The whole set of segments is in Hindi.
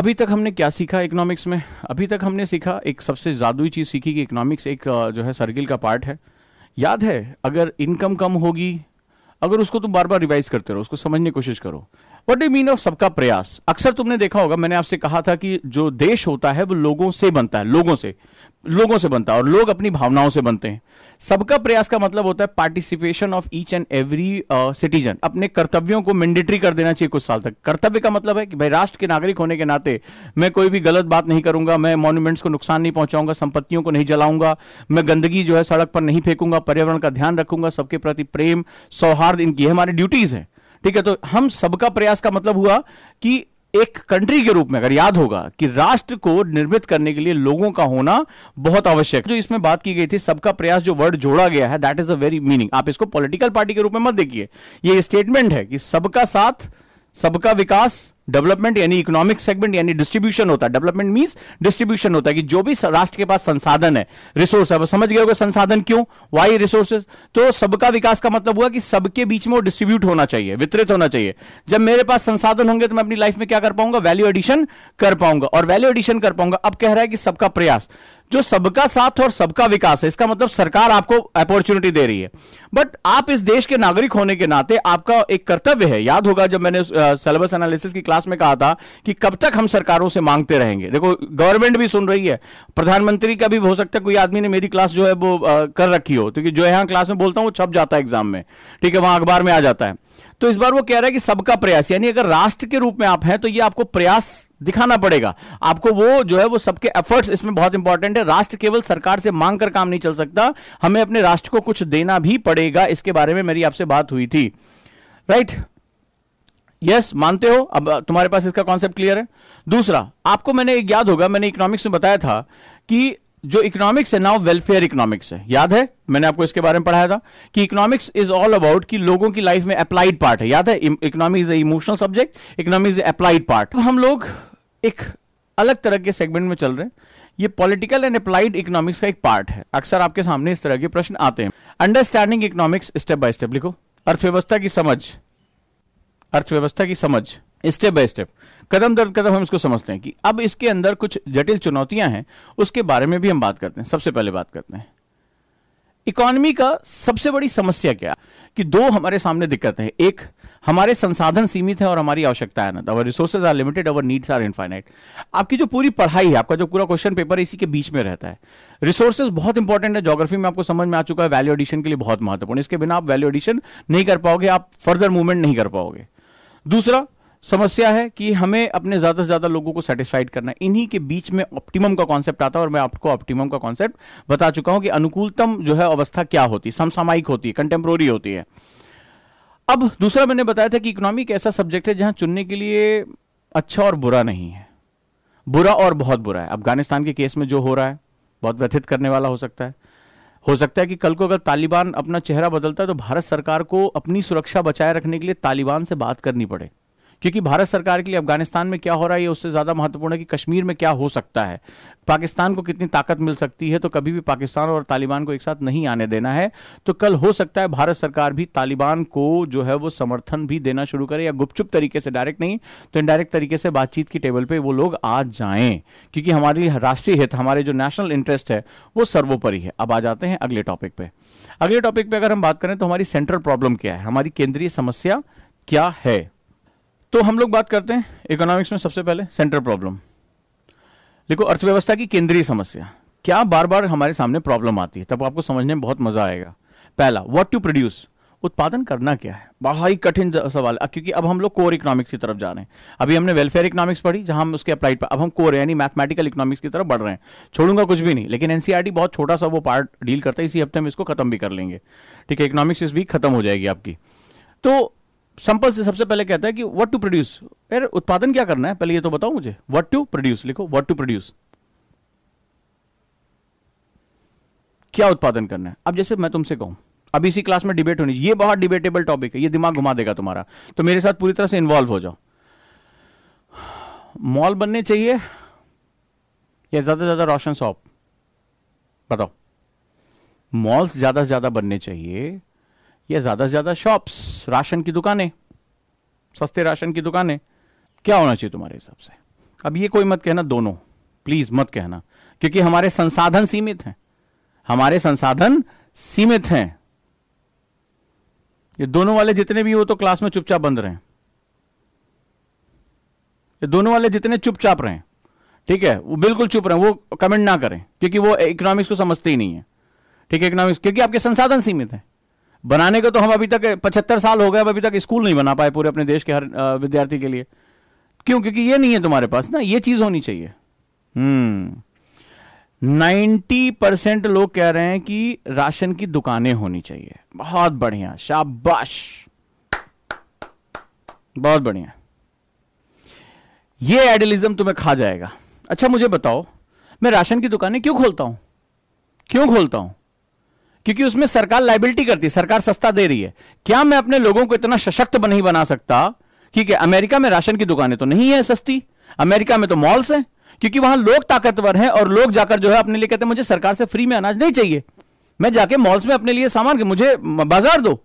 अभी तक हमने क्या सीखा इकोनॉमिक्स में? अभी तक हमने सीखा एक सबसे जादुई चीज़ सीखी कि इकोनॉमिक्स एक जो है सर्किल का पार्ट है। याद है, अगर इनकम कम होगी, अगर उसको तुम बार बार रिवाइज करते रहो, उसको समझने की कोशिश करो वट डू मीन ऑफ़ सबका प्रयास? अक्सर तुमने देखा होगा, मैंने आपसे कहा था कि जो देश होता है, वो लोगों से बनता है, लोगों से लोगों से बनता है और लोग अपनी भावनाओं से बनते हैं। सबका प्रयास का मतलब होता है participation of each and every citizen अपने कर्तव्यों को मैंडेटरी कर देना चाहिए कुछ साल तक। कर्तव्य का मतलब है कि भाई राष्ट्र के नागरिक होने के नाते मैं कोई भी गलत बात नहीं करूँगा, मैं मॉन्यूमेंट्स को नुकसान नहीं पहुंचाऊँगा, संपत्तियों को नहीं जलाऊँगा, मैं गंदगी जो है सड़क पर नहीं फेंकूँगा, पर्यावरण का ध्यान रखूँगा, सबके प्रति प्रेम, सौहार्द, इनकी हमारी ड्यूटीज़ है। ठीक है तो हम सबका प्रयास का मतलब हुआ कि एक कंट्री के रूप में अगर याद होगा कि राष्ट्र को निर्मित करने के लिए लोगों का होना बहुत आवश्यक जो इसमें बात की गई थी, सबका प्रयास जो वर्ड जोड़ा गया है that is a very meaning आप इसको पॉलिटिकल पार्टी के रूप में मत देखिए। ये स्टेटमेंट है कि सबका साथ, सबका विकास डेवलपमेंट यानी इकोनॉमिक सेगमेंट यानी डिस्ट्रीब्यूशन होता है। डेवलपमेंट मीन डिस्ट्रीब्यूशन होता है कि जो भी राष्ट्र के पास संसाधन है रिसोर्स है। समझ गए संसाधन क्यों? वाई रिसोर्सेज तो सबका विकास का मतलब हुआ कि सबके बीच में वो डिस्ट्रीब्यूट होना चाहिए, वितरित होना चाहिए। जब मेरे पास संसाधन होंगे तो मैं अपनी लाइफ में क्या कर पाऊँगा? वैल्यू एडिशन कर पाऊँगा। और वैल्यू एडिशन कर पाऊँगा। अब कह रहा है कि सबका प्रयास। जो सबका साथ और सबका विकास है इसका मतलब सरकार आपको अपॉर्चुनिटी दे रही है। बट आप इस देश के नागरिक होने के नाते आपका एक कर्तव्य है। याद होगा जब मैंने सिलेबस एनालिसिस की क्लास में कहा था कि कब तक हम सरकारों से मांगते रहेंगे। देखो गवर्नमेंट भी सुन रही है। प्रधानमंत्री का भी हो सकता है कोई आदमी ने मेरी क्लास जो है वो आ, कर रखी हो। क्योंकि तो जो यहाँ क्लास में बोलता हूँ वो छप जाता है एग्ज़ाम में। ठीक है वहाँ अखबार में आ जाता है। तो इस बार वो कह रहा है कि सबका प्रयास यानी अगर राष्ट्र के रूप में आप हैं तो ये आपको प्रयास दिखाना पड़ेगा। आपको वो जो है, वो सबके एफर्ट्स इसमें बहुत इंपॉर्टेंट है। राष्ट्र केवल सरकार से मांग कर काम नहीं चल सकता। हमें अपने राष्ट्र को कुछ देना भी पड़ेगा। इसके बारे में मेरी आपसे बात हुई थी। राइट यस मानते हो? अब तुम्हारे पास इसका कॉन्सेप्ट क्लियर है। दूसरा, आपको मैंने एक याद होगा, मैंने इकोनॉमिक्स में बताया था कि जो इकोनॉमिक्स है नाउ वेलफेयर इकोनॉमिक्स है। याद है? मैंने आपको इसके बारे में पढ़ाया था कि इकोनॉमिक्स इज़ ऑल अबाउट कि लोगों की लाइफ में अप्लाइड पार्ट है। याद है? Economic is emotional subject economic is applied part हम लोग एक अलग तरह के सेगमेंट में चल रहे हैं। ये पॉलिटिकल एंड अप्लाइड इकोनॉमिक्स का एक पार्ट है। अक्सर आपके सामने इस तरह के प्रश्न आते हैं। Understanding economics step by step लिखो। अर्थव्यवस्था की समझ। अर्थव्यवस्था की समझ स्टेप बाय स्टेप कदम दर कदम हम इसको समझते हैं कि अब इसके अंदर कुछ जटिल चुनौतियाँ हैं, उसके बारे में भी हम बात करते हैं। सबसे पहले बात करते हैं। इकोनॉमी का सबसे बड़ी समस्या क्या कि दो हमारे सामने दिक्कतें हैं। एक हमारे संसाधन सीमित है और हमारी आवश्यकता है ना। Resources are limited our needs are infinite आपकी जो पूरी पढ़ाई है, आपका जो पूरा क्वेश्चन पेपर इसी के बीच में रहता है। रिसोर्सेज बहुत इंपॉर्टेंट है। ज्योग्राफी में आपको समझ में आ चुका है वैल्यू एडिशन के लिए बहुत महत्वपूर्ण। इसके बिना आप वैल्यू एडिशन नहीं कर पाओगे, आप फर्दर मूवमेंट नहीं कर पाओगे। दूसरा, समस्या है कि हमें अपने ज़्यादा से ज़्यादा लोगों को सेटिस्फाइड करना इन्हीं के बीच में ऑप्टिमम का कॉन्सेप्ट आता है और मैं आपको ऑप्टिमम का कॉन्सेप्ट बता चुका हूँ कि अनुकूलतम जो है अवस्था क्या होती है। समसामायिक होती है कंटेम्प्रोरी होती है। अब दूसरा मैंने बताया था कि इकोनॉमी एक ऐसा सब्जेक्ट है जहाँ चुनने के लिए अच्छा और बुरा नहीं है। बुरा और बहुत बुरा है। अफ़गानिस्तान के केस में जो हो रहा है, बहुत व्यथित करने वाला हो सकता है। हो सकता है कि कल को अगर तालिबान अपना चेहरा बदलता है तो भारत सरकार को अपनी सुरक्षा बचाए रखने के लिए तालिबान से बात करनी पड़े। क्योंकि भारत सरकार के लिए अफ़गानिस्तान में क्या हो रहा है उससे ज़्यादा महत्वपूर्ण है कि कश्मीर में क्या हो सकता है। पाकिस्तान को कितनी ताकत मिल सकती है तो कभी भी पाकिस्तान और तालिबान को एक साथ नहीं आने देना है। तो कल हो सकता है भारत सरकार भी तालिबान को जो है वो समर्थन भी देना शुरू करे, या गुपचुप तरीके से, डायरेक्ट नहीं तो इनडायरेक्ट तरीके से बातचीत की टेबल पर वो लोग आ जाएँ। क्योंकि हमारी राष्ट्रीय हित, हमारे जो नेशनल इंटरेस्ट है, वो सर्वोपरि है। अब आ जाते हैं अगले टॉपिक पे। अगले टॉपिक पे अगर हम बात करें तो हमारी सेंट्रल प्रॉब्लम क्या है? हमारी केंद्रीय समस्या क्या है? तो हम लोग बात करते हैं इकोनॉमिक्स में सबसे पहले सेंट्रल प्रॉब्लम देखो, अर्थव्यवस्था की केंद्रीय समस्या. क्या बार बार हमारे सामने प्रॉब्लम आती है? तब आपको समझने में बहुत मज़ा आएगा. पहला व्हाट टू प्रोड्यूस उत्पादन करना क्या है? बड़ा ही कठिन सवाल क्योंकि अब हम लोग कोर इकोनॉमिक्स की तरफ़ जा रहे हैं। अभी हमने वेलफेयर इकोनॉमिक्स पढ़ी, जहाँ हम उसके अप्लाइड पर, अब हम कोर यानी मैथमेटिकल इकोनॉमिक्स की तरफ़ बढ़ रहे हैं। छोड़ूँगा कुछ भी नहीं, लेकिन एनसीआरटी बहुत छोटा सा वो पार्ट डील करता है, इसी हफ़्ते हम इसको खत्म भी कर लेंगे। ठीक है इकोनॉमिक्स इस वीक खत्म हो जाएगी आपकी। तो संपल से सबसे पहले कहता है कि व्हाट टू प्रोड्यूस यार उत्पादन क्या करना है? पहले ये तो बताओ मुझे। व्हाट टू प्रोड्यूस लिखो व्हाट टू प्रोड्यूस क्या उत्पादन करना है? अब जैसे मैं तुमसे कहूँ, अब इसी क्लास में डिबेट होनी ये बहुत डिबेटेबल टॉपिक है, ये दिमाग घुमा देगा तुम्हारा। तो मेरे साथ पूरी तरह से इन्वॉल्व हो जाओ। मॉल बनने चाहिए या ज़्यादा से ज़्यादा रोशन शॉप? बताओ। मॉल्स ज़्यादा से ज़्यादा बनने चाहिए या ज़्यादा से ज़्यादा शॉप्स राशन की दुकानें, सस्ते राशन की दुकानें। क्या होना चाहिए तुम्हारे हिसाब से? अब ये कोई मत कहना दोनों। प्लीज़ मत कहना। क्योंकि हमारे संसाधन सीमित हैं। हमारे संसाधन सीमित हैं। ये दोनों वाले जितने भी हो तो क्लास में चुपचाप बंद रहे। ये दोनों वाले जितने चुपचाप रहे। ठीक है, वो बिल्कुल चुप रहे, वो कमेंट ना करें। क्योंकि वो इकोनॉमिक्स को समझते ही नहीं है। ठीक है इकोनॉमिक्स क्योंकि आपके संसाधन सीमित है। बनाने को तो हम अभी तक पचहत्तर साल हो गए, अब अभी तक स्कूल नहीं बना पाए पूरे अपने देश के हर विद्यार्थी के लिए। क्यों? क्योंकि ये नहीं है तुम्हारे पास ना, ये चीज़ होनी चाहिए। हम्म। नाइन्टी परसेंट लोग कह रहे हैं कि राशन की दुकानें होनी चाहिए। बहुत बढ़िया, शाबाश। बहुत बढ़िया। ये आइडियलिज्म तुम्हें खा जाएगा। अच्छा मुझे बताओ, मैं राशन की दुकानें क्यों खोलता हूँ? क्यों खोलता हूँ? क्योंकि उसमें सरकार लाइबिलिटी करती है, सरकार सस्ता दे रही है। क्या मैं अपने लोगों को इतना सशक्त नहीं बना सकता ठीक है अमेरिका में राशन की दुकानें तो नहीं है सस्ती? अमेरिका में तो मॉल्स हैं, क्योंकि वहाँ लोग ताकतवर हैं और लोग जाकर जो है अपने लिए कहते हैं, मुझे सरकार से फ्री में अनाज नहीं चाहिए। मैं जाके मॉल्स में अपने लिए सामान मुझे बाज़ार दो।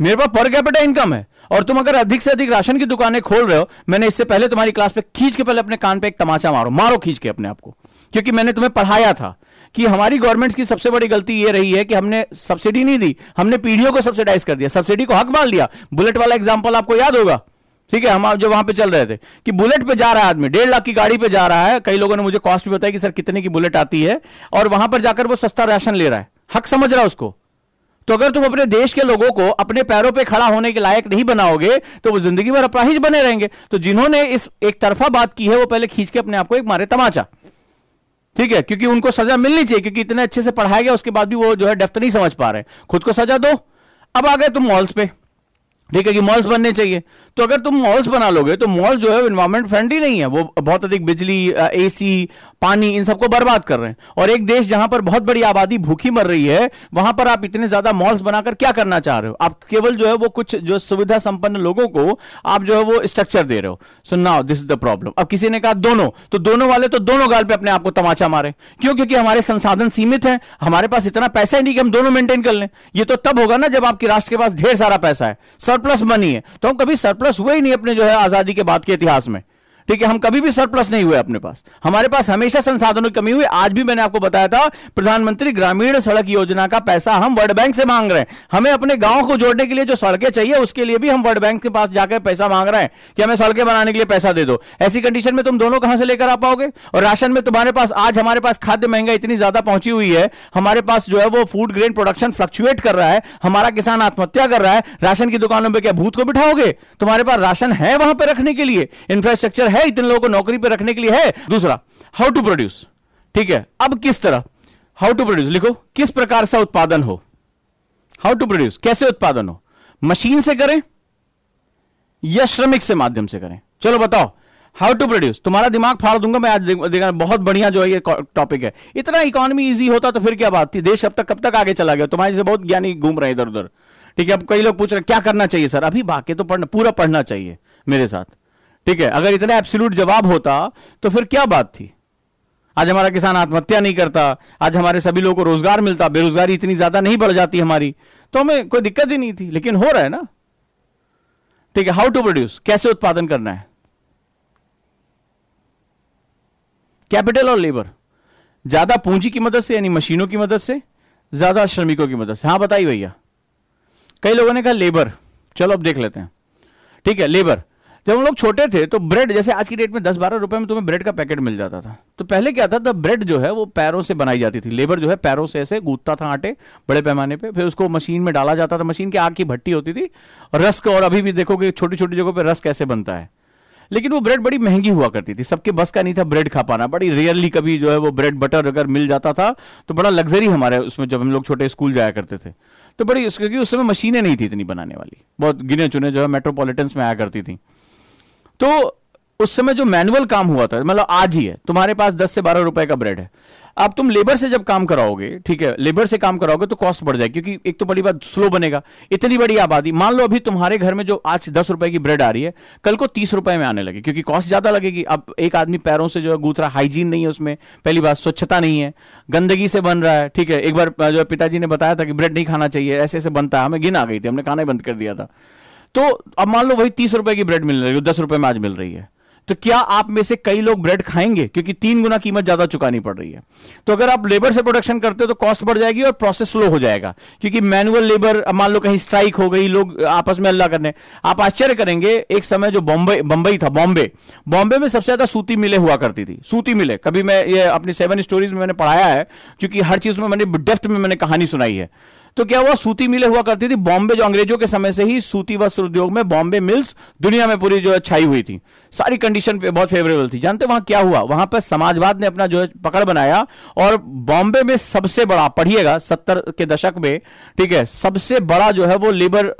मेरे पास पर कैपिटल इनकम है। और तुम अगर अधिक से अधिक राशन की दुकानें खोल रहे हो, मैंने इससे पहले तुम्हारी क्लास पे खींच के पहले अपने कान पे एक तमाचा मारो। मारो खींच के अपने आप को। क्योंकि मैंने तुम्हें पढ़ाया था कि हमारी गवर्नमेंट की सबसे बड़ी गलती यह रही है कि हमने सब्सिडी नहीं दी, हमने पीढ़ियों को सब्सिडाइज कर दिया सब्सिडी को हक मान लिया। बुलेट वाला एग्ज़ाम्पल आपको याद होगा। ठीक है, हम जो वहाँ पे चल रहे थे कि बुलेट पे जा रहा है आदमी, डेढ़ लाख की गाड़ी पे जा रहा है। कई लोगों ने मुझे कॉस्ट भी बताया कि, सर, कितने की बुलेट आती है? और वहाँ पर जाकर वो सस्ता राशन ले रहा है। हक समझ रहा है उसको। तो अगर तुम अपने देश के लोगों को अपने पैरों पे खड़ा होने के लायक नहीं बनाओगे तो वो ज़िंदगी भर अपराहिज बने रहेंगे। तो जिन्होंने इस एक तरफा बात की है, वो पहले खींच के अपने आप को एक मारे तमाचा। ठीक है? क्योंकि उनको सजा मिलनी चाहिए, क्योंकि इतने अच्छे से पढ़ाया गया, उसके बाद भी वो जो है डेफ्थ नहीं समझ पा रहे। खुद को सजा दो। अब आ गए तुम मॉल्स पे। ठीक है कि मॉल्स बनने चाहिए। तो अगर तुम मॉल्स बना लोगे तो मॉल जो है इन्वायरमेंट फ्रेंडली नहीं है। वो बहुत अधिक बिजली एसी पानी, इन सबको बर्बाद कर रहे हैं। और एक देश जहाँ पर बहुत बड़ी आबादी, भूखी मर रही है, वहाँ पर आप इतने ज़्यादा मॉल्स बनाकर क्या करना चाह रहे हो? आप केवल जो है, वो कुछ जो सुविधा संपन्न लोगों को आप जो है, वो स्ट्रक्चर दे रहे हो। So now this is the problem अब किसी ने कहा, दोनों। तो दोनों वाले तो दोनों गाल पे अपने आप को तमाचा मारे। क्यों? क्योंकि हमारे संसाधन सीमित है। हमारे पास इतना पैसा ही नहीं कि हम दोनों मेंटेन कर लें। ये तो तब होगा ना जब आपके राष्ट्र के पास ढेर सारा पैसा है। सरप्लस मनी है। तो हम कभी सरप्लस हुए ही नहीं अपने जो है आज़ादी के बाद के इतिहास में। ठीक है, हम कभी भी सरप्लस नहीं हुए अपने पास। हमारे पास हमेशा संसाधनों की कमी हुई। आज भी मैंने आपको बताया था, प्रधानमंत्री ग्रामीण सड़क योजना का पैसा हम वर्ल्ड बैंक से मांग रहे हैं। हमें अपने गाँव को जोड़ने के लिए जो सड़कें चाहिए, उसके लिए भी हम वर्ल्ड बैंक के पास जाकर पैसा मांग रहे हैं कि हमें सड़कें बनाने के लिए पैसा दे दो। ऐसी कंडीशन में तुम दोनों कहाँ से लेकर आ पाओगे? और राशन में तुम्हारे पास, आज हमारे पास खाद्य महँगा इतनी ज़्यादा पहुँची हुई है, हमारे पास जो है वो फ़ूड ग्रेन प्रोडक्शन फ्लक्चुएट कर रहा है, हमारा किसान आत्महत्या कर रहा है, राशन की दुकानों पर क्या भूत को बिठाओगे? तुम्हारे पास राशन है वहाँ पर रखने के लिए। इंफ्रास्ट्रक्चर है इतने लोगों को नौकरी पर रखने के लिए है? दूसरा हाउ टू प्रोड्यूस ठीक है, अब किस तरह? हाउ टू प्रोड्यूस लिखो, किस प्रकार से उत्पादन हो? हाउ टू प्रोड्यूस कैसे उत्पादन हो? मशीन से करें या श्रमिक से माध्यम से करें? चलो बताओ हाउ टू प्रोड्यूस तुम्हारा दिमाग फाड़ दूँगा मैं आज, देखा बहुत बढ़िया जो है ये टॉपिक है। इतना इकोनॉमी इजी होता तो फिर क्या बात थी? देश अब तक कब तक आगे चला गया? तुम्हारे से बहुत ज्ञानी घूम रहे इधर उधर ठीक है, अब कई लोग पूछ रहे हैं, क्या करना चाहिए, सर? अभी बाकी तो पढ़ना, पूरा पढ़ना चाहिए मेरे साथ। ठीक है, अगर इतना एब्सोल्यूट जवाब होता तो फिर क्या बात थी? आज हमारा किसान आत्महत्या नहीं करता, आज हमारे सभी लोगों को रोज़गार मिलता, बेरोजगारी इतनी ज़्यादा नहीं बढ़ जाती हमारी तो हमें कोई दिक्कत ही नहीं थी, लेकिन हो रहा है ना? ठीक है हाउ टू प्रोड्यूस कैसे उत्पादन करना है? कैपिटल और लेबर ज़्यादा पूंजी की मदद से यानी मशीनों की मदद से, ज़्यादा श्रमिकों की मदद से। हाँ बताइए भैया। कई लोगों ने कहा लेबर चलो अब देख लेते हैं। ठीक है लेबर जब हम लोग छोटे थे तो ब्रेड जैसे आज की डेट में दस बारह रुपए में तुम्हें ब्रेड का पैकेट मिल जाता था। तो पहले क्या था ब्रेड जो है, वो पैरों से बनाई जाती थी। लेबर जो है, पैरों से ऐसे गूदता था आटे, बड़े पैमाने पे, फिर उसको मशीन में डाला जाता था। मशीन की आग की भट्टी होती थी। रस्क, और अभी भी देखोगे छोटी छोटी जगहों पर रस कैसे बनता है। लेकिन वो ब्रेड बड़ी महँगी हुआ करती थी। सबके बस का नहीं था ब्रेड खा पाना। बड़ी रेयरली कभी जो है, वो ब्रेड बटर अगर मिल जाता था तो बड़ा लग्जरी हमारे उसमें जब हम लोग छोटे स्कूल जाया करते थे। तो बड़ी, क्योंकि उस समय मशीनें नहीं थी इतनी बनाने वाली। बहुत गिने चुने जो है मेट्रोपॉलिटन्स में आया करती थी। तो उस समय जो मैनुअल काम हुआ था मतलब आज ही है, तुम्हारे पास दस से बारह रुपए का ब्रेड है। अब तुम लेबर से जब काम कराओगे, ठीक है लेबर से काम कराओगे तो कॉस्ट बढ़ जाएगी, क्योंकि एक तो बड़ी बात स्लो बनेगा, इतनी बड़ी आबादी, मान लो अभी तुम्हारे घर में जो आज दस रुपए की ब्रेड आ रही है, कल को तीस रुपए में आने लगे, क्योंकि कॉस्ट ज़्यादा लगेगी। अब एक आदमी पैरों से जो है गूथ रहा हाइजीन नहीं है उसमें, पहली बात, स्वच्छता नहीं है, गंदगी से बन रहा है, ठीक है, एक बार जो पिताजी ने बताया था कि ब्रेड नहीं खाना चाहिए ऐसे ऐसे बनता है, हमें गिन आ गई थी, हमने खाना ही बंद कर दिया था। तो अब मान लो वही तीस रुपए की ब्रेड मिल रही है, दस रुपए में आज मिल रही है। तो क्या आप में से कई लोग ब्रेड खाएँगे? क्योंकि तीन गुना कीमत ज़्यादा चुकानी पड़ रही है। तो अगर आप लेबर से प्रोडक्शन करते हो तो कॉस्ट बढ़ जाएगी और प्रोसेस स्लो हो जाएगा। क्योंकि मैनुअल लेबर मान लो कहीं स्ट्राइक हो गई, लोग आपस में अल्लाह करने। आप आश्चर्य करेंगे, एक समय जो बॉम्बे बंबई था बॉम्बे बॉम्बे में सबसे ज़्यादा सूती मिले हुआ करती थी। सूती मिले। कभी मैं ये अपनी सेवन स्टोरीज में मैंने पढ़ाया है, क्योंकि हर चीज़ में मैंने डेफ्थ में मैंने कहानी सुनाई है। तो क्या हुआ? सूती मिले हुआ करती थी। बॉम्बे जो अंग्रेज़ों के समय से ही सूती वस्त्र उद्योग में बॉम्बे मिल्स दुनिया में पूरी जो है छाई हुई थी। सारी कंडीशन पे बहुत फेवरेबल थी। जानते वहाँ क्या हुआ? वहाँ पर समाजवाद ने अपना जो है पकड़ बनाया और बॉम्बे में सबसे बड़ा, पढ़िएगा, सत्तर के दशक में, ठीक है, सबसे बड़ा जो है वो लेबर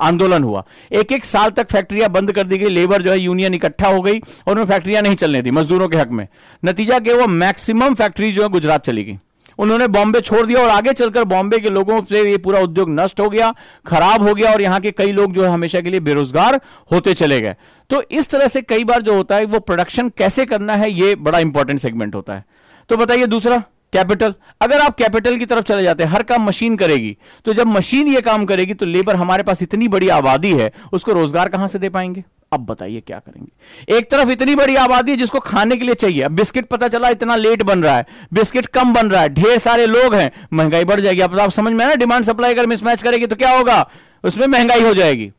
आंदोलन हुआ। एक एक साल तक फैक्ट्रियाँ बंद कर दी गई लेबर जो है यूनियन इकट्ठा हो गई और उन्हें फैक्ट्रियाँ नहीं चलने दी, मजदूरों के हक में। नतीजा क्या हुआ? मैक्सिमम फैक्ट्री जो है गुजरात चली गई। उन्होंने बॉम्बे छोड़ दिया और आगे चलकर बॉम्बे के लोगों से ये पूरा उद्योग नष्ट हो गया, खराब हो गया और यहाँ के कई लोग जो है हमेशा के लिए बेरोजगार होते चले गए। तो इस तरह से कई बार जो होता है, वो प्रोडक्शन कैसे करना है, ये बड़ा इंपॉर्टेंट सेगमेंट होता है। तो बताइए दूसरा। कैपिटल। अगर आप कैपिटल की तरफ़ चले जाते हैं, हर काम मशीन करेगी। तो जब मशीन ये काम करेगी तो लेबर हमारे पास इतनी बड़ी आबादी है, उसको रोज़गार कहाँ से दे पाएँगे? अब बताइए क्या करेंगे। एक तरफ़ इतनी बड़ी आबादी है जिसको खाने के लिए चाहिए। अब बिस्किट पता चला, इतना लेट बन रहा है। बिस्किट कम बन रहा है, ढेर सारे लोग हैं। महँगाई बढ़ जाएगी। अब आप समझ में ना, डिमांड सप्लाई अगर मिसमैच करेगी तो क्या होगा? उसमें महँगाई हो जाएगी।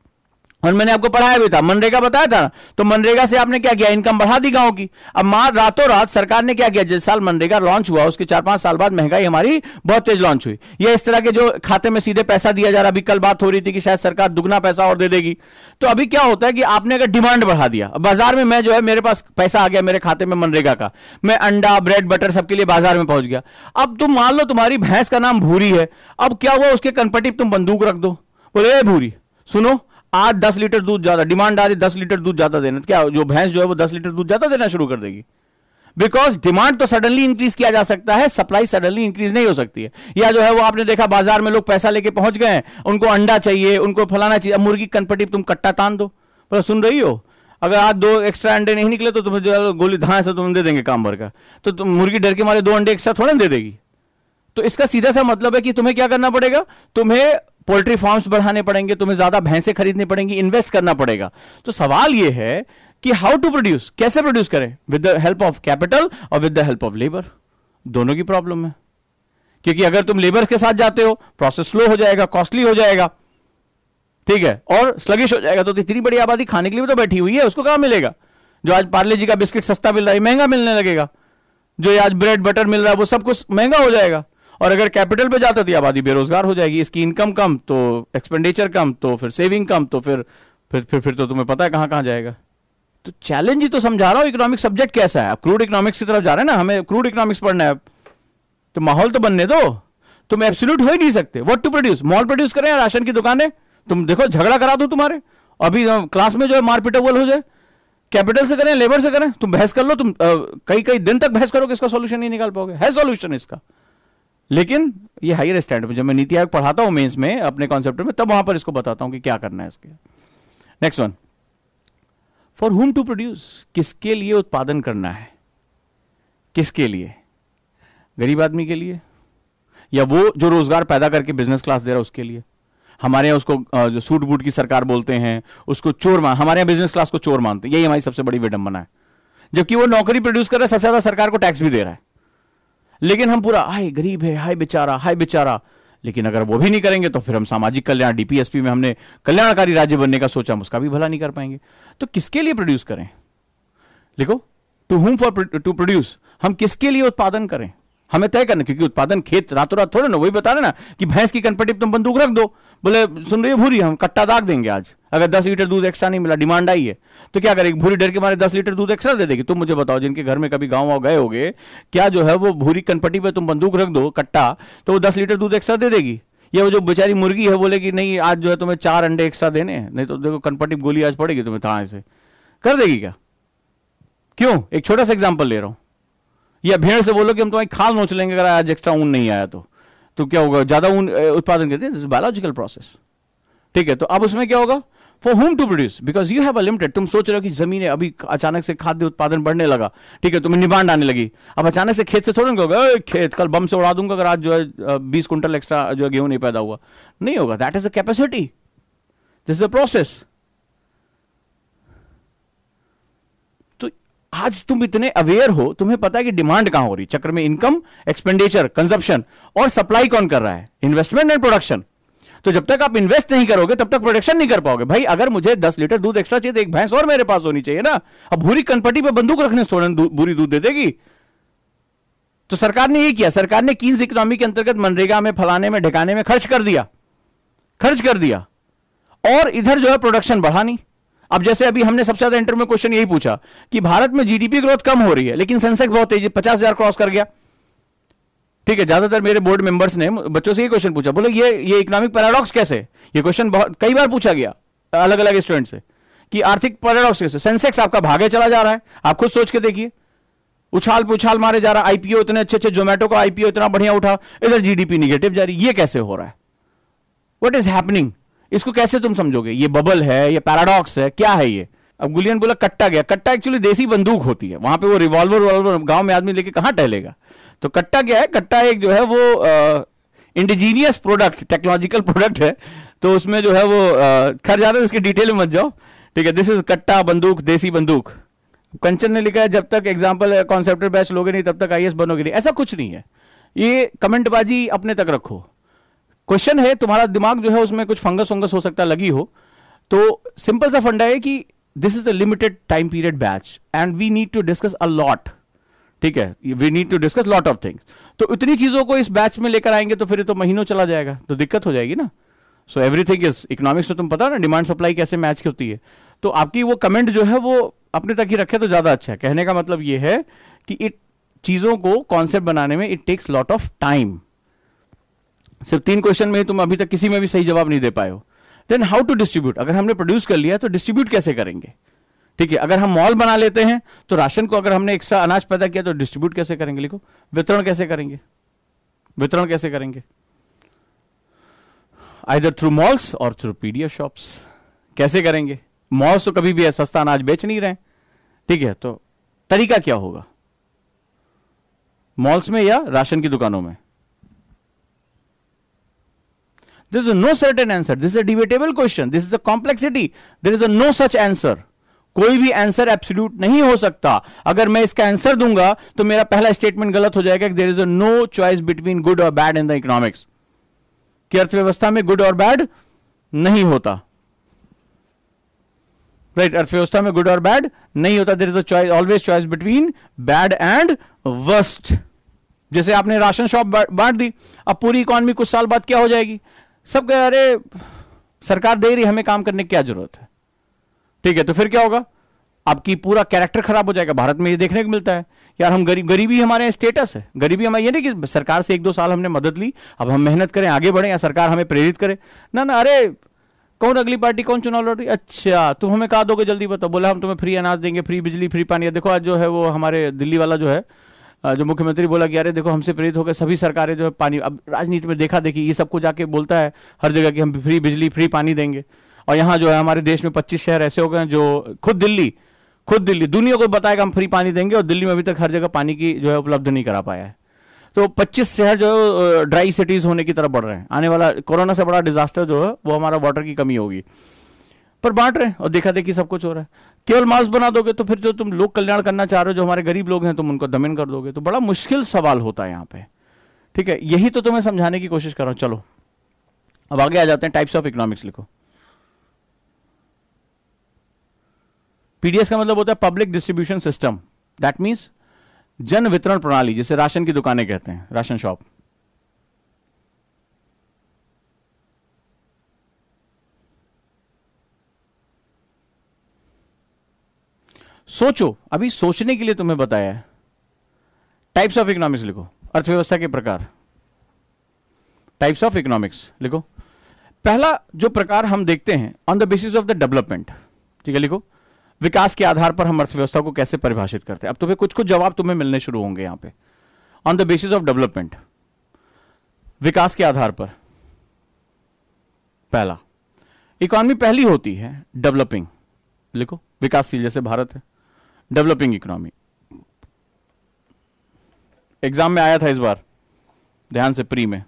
और मैंने आपको पढ़ाया भी था, मनरेगा बताया था तो मनरेगा से आपने क्या किया? इनकम बढ़ा दी गाँव की। अब माँ, रातों रात सरकार ने क्या किया? जिस साल मनरेगा लॉन्च हुआ, उसके चार पाँच साल बाद महँगाई हमारी बहुत तेज लॉन्च हुई। ये इस तरह के जो खाते में सीधे पैसा दिया जा रहा अभी कल बात हो रही थी कि शायद सरकार दुगना पैसा और दे देगी। तो अभी क्या होता है कि आपने अगर डिमांड बढ़ा दिया बाज़ार में मैं जो है, मेरे पास पैसा आ गया मेरे खाते में मनरेगा का। मैं अंडा ब्रेड बटर सबके लिए बाज़ार में पहुँच गया। अब तुम मान लो तुम्हारी भैंस का नाम भूरी है, अब क्या हुआ? उसके कन्पटिव तुम बंदूक रख दो। बोले भूरी, सुनो आज दस लीटर दूध ज़्यादा, डिमांड आ रही दस लीटर दूध ज़्यादा देना क्या जो भैंस जो है वो दस लीटर दूध ज़्यादा देना शुरू कर देगी? बिकॉज़ डिमांड तो सडनली इंक्रीज किया जा सकता है सप्लाई सडनली इंक्रीज नहीं हो सकती है। या जो है वो आपने देखा बाज़ार में लोग पैसा लेके पहुँच गए उनको अंडा चाहिए, उनको फलाना चाहिए मुर्गी कनपटी तुम कट्टा तान दो। पर सुन रही हो? अगर आज दो एक्स्ट्रा अंडे नहीं निकले तो तुम्हें जो गोली धाए से तुम दे देंगे काम भर का। तो तुम मुर्गी डर के मारे दो अंडे एक्स्ट्रा थोड़ा दे देगी। तो इसका सीधा सा मतलब है कि तुम्हें क्या करना पड़ेगा? तुम्हें पोल्ट्री फार्म्स बढ़ाने पड़ेंगे, तुम्हें ज़्यादा भैंसे खरीदनी पड़ेंगी, इन्वेस्ट करना पड़ेगा। तो सवाल यह है कि हाउ टू प्रोड्यूस कैसे प्रोड्यूस करें? With the help of capital और with the help of labour दोनों की प्रॉब्लम है। क्योंकि अगर तुम लेबर के साथ जाते हो प्रोसेस स्लो हो जाएगा कॉस्टली हो जाएगा। ठीक है? और स्लगिश हो जाएगा तो इतनी बड़ी आबादी खाने के लिए तो बैठी हुई है, उसको कहाँ मिलेगा? जो आज पार्ले जी का बिस्किट सस्ता मिल रहा है महँगा मिलने लगेगा। जो आज ब्रेड बटर मिल रहा है, वो सब कुछ महँगा हो जाएगा। और अगर कैपिटल पे जाता तो आबादी बेरोजगार हो जाएगी, इसकी इनकम कम तो एक्सपेंडिचर कम तो फिर सेविंग कम तो फिर फिर फिर फिर तो तुम्हें पता है कहाँ कहाँ जाएगा। तो चैलेंज ही तो समझा रहा हूँ इकोनॉमिक सब्जेक्ट कैसा है। क्रूड इकोनॉमिक्स की तरफ़ जा रहे हैं ना, हमें क्रूड इकोनॉमिक्स पढ़ना है। तो माहौल तो बनने दो, तुम एब्सोल्यूट हो ही नहीं सकते। What to produce mall produce करें राशन की दुकानें? तुम देखो, झगड़ा करा दो तुम्हारे। अभी क्लास में जो है मारपीट अव्वल हो जाए। कैपिटल से करें लेबर से करें, तुम बहस कर लो, तुम कई कई दिन तक बहस करोगे, इसका सॉल्यूशन नहीं निकाल पाओगे। है सोल्यूशन इसका। लेकिन ये हायर स्टैंडर्ड जब मैं नीति आयोग पढ़ाता हूँ मेंस में, अपने कॉन्सेप्ट में, तब वहाँ पर इसको बताता हूँ कि क्या करना है इसके। Next one for whom to produce किसके लिए उत्पादन करना है? किसके लिए? गरीब आदमी के लिए? या वो जो रोज़गार पैदा करके बिज़नेस क्लास दे रहा है उसके लिए? हमारे यहाँ उसको जो सूट बूट की सरकार बोलते हैं, उसको चोर मान, हमारे यहाँ बिज़नेस क्लास को चोर मानते हैं। यही हमारी सबसे बड़ी विडंबना है। जबकि वो नौकरी प्रोड्यूस कर रहा है, सबसे ज़्यादा सरकार को टैक्स भी दे रहा है। लेकिन हम पूरा, हाय, गरीब है, हाय, बेचारा हाय, बेचारा। लेकिन अगर वो भी नहीं करेंगे तो फिर हम सामाजिक कल्याण, डीपीएसपी में हमने कल्याणकारी राज्य बनने का सोचा, हम उसका भी भला नहीं कर पाएँगे। तो किसके लिए प्रोड्यूस करें? लिखो to whom for to produce हम किसके लिए उत्पादन करें? हमें तय करना, क्योंकि उत्पादन खेत रातों रात थोड़े ना, वही बता रहे ना कि भैंस की कनपटी तुम बंदूक रख दो। बोले, सुन रही हो भूरी, हम कट्टा दाग देंगे आज। अगर दस लीटर दूध एक्स्ट्रा नहीं मिला डिमांड आई है तो क्या करेगी? भूरी डर के मारे दस लीटर दूध एक्स्ट्रा दे देगी। तुम मुझे बताओ, जिनके घर में कभी गाँव गए होगे, क्या जो है वो भूरी कनपट्टी पे तुम बंदूक रख दो, कट्टा तो वो दस लीटर दूध एक्स्ट्रा दे देगी? या वो जो बेचारी मुर्गी है, बोले कि नहीं, आज जो है तुम्हें चार अंडे एक्स्ट्रा देने हैं, नहीं तो देखो कनपट्टी गोली आज पड़ेगी तुम्हें थाने से। कर देगी क्या? क्यों? एक छोटा सा एग्ज़ाम्पल ले रहा हूँ। या भेड़ से बोलो कि हम तुम्हारी खाल नोच लेंगे, अगर आज एक्स्ट्रा ऊन नहीं आया तो। तो क्या होगा? ज़्यादा ऊन उत्पादन करते हैं? बायोलॉजिकल प्रोसेस ठीक है तो अब उसमें क्या होगा? For whom to produce because you have limited तुम सोच रहे हो कि ज़मीन अभी अचानक से खाद्य उत्पादन बढ़ने लगा। ठीक है, तुम्हें निबांड आने लगी। अब अचानक से खेत से थोड़ा होगा खेत, कल बम से उड़ा दूँगा, अगर आज जो है बीस क्विंटल एक्स्ट्रा जो है गेहूँ नहीं पैदा हुआ। नहीं होगा। That is a capacity this is a process तो आज तुम इतने अवेयर हो, तुम्हें पता है कि डिमांड कहाँ हो रही चक्र में इनकम एक्सपेंडिचर कंजप्शन और सप्लाई कौन कर रहा है? इन्वेस्टमेंट एंड प्रोडक्शन तो जब तक आप इन्वेस्ट नहीं करोगे, तब तक प्रोडक्शन नहीं कर पाओगे। भाई, अगर मुझे दस लीटर दूध एक्स्ट्रा चाहिए तो एक भैंस और मेरे पास होनी चाहिए ना। अब भूरी कनपट्टी पे बंदूक रखने सोडन भूरी दूध दे देगी। तो सरकार ने ये किया। सरकार ने कीन्स इकोनॉमी के अंतर्गत मनरेगा में, फलाने में, ढकाने में खर्च कर दिया। खर्च कर दिया। और इधर जो है प्रोडक्शन बढ़ा नहीं। अब जैसे अभी हमने सबसे ज़्यादा इंटरव्यू में क्वेश्चन यही पूछा कि भारत में जीडीपी ग्रोथ कम हो रही है, लेकिन सेंसेक्स बहुत तेज़ी, पचास हज़ार क्रॉस कर गया। ठीक है, ज़्यादातर मेरे बोर्ड मेंबर्स ने बच्चों से ये क्वेश्चन पूछा, बोले, ये ये इकोनॉमिक पैराडॉक्स कैसे? ये क्वेश्चन बहुत, कई बार पूछा गया अलग अलग स्टूडेंट से, कि आर्थिक पैराडॉक्स कैसे? सेंसेक्स आपका भागे चला जा रहा है, आप खुद सोच के देखिए। उछाल पे उछाल मारे जा रहा है आईपीओ इतने अच्छे अच्छे जोमेटो का आईपीओ इतना बढ़िया उठा, इधर जीडीपी निगेटिव जा रही, ये कैसे हो रहा है? वट इज़ हैपनिंग इसको कैसे तुम समझोगे? ये बबल है, ये पैराडॉक्स है, क्या है ये? अब गुलियन बोला, कट्टा गया। कट्टा एक्चुअली देसी बंदूक होती है। वहाँ पे वो रिवॉल्वर वॉल्वर गाँव में आदमी लेके कहाँ टहलेगा? तो कट्टा क्या है। कट्टा एक जो है वो इंडिजीनियस प्रोडक्ट टेक्नोलॉजिकल प्रोडक्ट है। तो उसमें जो है वो खर जा रहे हैं इसके डिटेल में मत जाओ। ठीक है दिस इज़ कट्टा बंदूक, देसी बंदूक। कंचन ने लिखा है, जब तक एग्ज़ाम्पल कॉन्सेप्टर बैच लोगे नहीं, तब तक आई बनोगे नहीं। ऐसा कुछ नहीं है। ये कमेंटबाजी अपने तक रखो। क्वेश्चन है, तुम्हारा दिमाग जो है उसमें कुछ फंगस वंगस हो सकता लगी हो। तो सिंपल सा फंडा है कि this is a limited time period batch and we need to discuss a lot ठीक है? We need to discuss lot of things तो इतनी चीज़ों को इस बैच में लेकर आएँगे तो फिर तो महीनों चला जाएगा तो दिक्कत हो जाएगी ना। सो एवरीथिंग इज़ इकोनॉमिक्स में तुम पता ना डिमांड सप्लाई कैसे मैच होती है। तो आपकी वो कमेंट जो है वो अपने तक ही रखे तो ज़्यादा अच्छा है। कहने का मतलब ये है कि इट चीज़ों को कॉन्सेप्ट बनाने में it takes lot of time सिर्फ़ तीन क्वेश्चन में तुम अभी तक किसी में भी सही जवाब नहीं दे पाए हो। देन हाउ टू डिस्ट्रीब्यूट अगर हमने प्रोड्यूस कर लिया तो डिस्ट्रीब्यूट कैसे करेंगे? ठीक है, अगर हम मॉल बना लेते हैं तो राशन को अगर हमने एक्स्ट्रा अनाज पैदा किया तो डिस्ट्रीब्यूट कैसे करेंगे? लिखो, वितरण कैसे करेंगे? वितरण कैसे करेंगे? आइदर थ्रू मॉल्स और थ्रू पीडीएफ शॉप्स कैसे करेंगे? मॉल्स तो कभी भी सस्ता अनाज बेच नहीं रहे। ठीक है तो तरीका क्या होगा? मॉल्स में या राशन की दुकानों में? This is no certain answer this is a debatable question this is a complexity there is a no such answer कोई भी आंसर एब्सोल्यूट नहीं हो सकता। अगर मैं इसका आंसर दूँगा तो मेरा पहला स्टेटमेंट गलत हो जाएगा कि there is a no choice between good और बैड इन द इकोनॉमिक्स कि अर्थव्यवस्था में गुड और बैड नहीं होता। राइट right, अर्थव्यवस्था में गुड और बैड नहीं होता। There is a choice always choice between bad and worst जैसे आपने राशन शॉप बांट दी। अब पूरी इकोनॉमी कुछ साल बाद क्या हो जाएगी? सब कह अरे, सरकार दे रही हमें काम करने की क्या ज़रूरत है? ठीक है तो फिर क्या होगा? आपकी पूरा कैरेक्टर खराब हो जाएगा। भारत में ये देखने को मिलता है। यार, हम गरीब, गरीबी हमारे यहाँ स्टेटस है। गरीबी हमारे, ये नहीं कि सरकार से एक दो साल हमने मदद ली, अब हम मेहनत करें, आगे बढ़े, या सरकार हमें प्रेरित करे। ना ना, अरे, कौन अगली पार्टी, कौन चुनाव लड़ रही अच्छा तुम हमें कहा दोगे? जल्दी बताओ। बोला, हम तुम्हें फ्री अनाज देंगे फ्री बिजली फ्री पानी। देखो, आज जो है वो हमारे दिल्ली वाला जो है जो मुख्यमंत्री बोला कि, अरे देखो, हमसे प्रेरित होकर सभी सरकारें जो है पानी, अब राजनीति में देखा देखी, ये सबको जाके बोलता है हर जगह कि हम फ्री बिजली, फ्री पानी देंगे। और यहाँ जो है, हमारे देश में पच्चीस शहर ऐसे हो गए जो खुद दिल्ली खुद दिल्ली, दुनिया को बताएगा हम फ्री पानी देंगे और दिल्ली में अभी तक हर जगह पानी की जो है उपलब्ध नहीं करा पाया है। तो 25 शहर जो ड्राई सिटीज़ होने की तरफ़ बढ़ रहे हैं। आने वाला कोरोना से बड़ा डिजास्टर जो है, वो हमारा वाटर की कमी होगी। पर बांट रहे हैं और देखा देखी सब कुछ हो रहा है। केवल मास्क बना दोगे तो फिर जो तुम लोग कल्याण करना चाह रहे हो, जो हमारे गरीब लोग हैं, तुम उनको दमिन कर दोगे। तो बड़ा मुश्किल सवाल होता है यहाँ पे। ठीक है, यही तो तुम्हें समझाने की कोशिश कर रहा हूँ। चलो, अब आगे आ जाते हैं। टाइप्स ऑफ़ इकोनॉमिक्स लिखो। पीडीएस का मतलब होता है public distribution system that means जन वितरण प्रणाली, जिसे राशन की दुकानें कहते हैं, राशन शॉप सोचो, अभी सोचने के लिए तुम्हें बताया है। टाइप्स ऑफ़ इकोनॉमिक्स लिखो, अर्थव्यवस्था के प्रकार। टाइप्स ऑफ़ इकोनॉमिक्स लिखो। पहला जो प्रकार हम देखते हैं on the basis of the development ठीक है, लिखो। विकास के आधार पर हम अर्थव्यवस्था को कैसे परिभाषित करते हैं। अब तुम्हें कुछ कुछ जवाब तुम्हें मिलने शुरू होंगे यहाँ पे। On the basis of development विकास के आधार पर। पहला इकोनॉमी पहली होती है डेवलपिंग लिखो। विकासशील, जैसे भारत है। डेवलपिंग इकोनॉमी एग्ज़ाम में आया था इस बार, ध्यान से प्री में।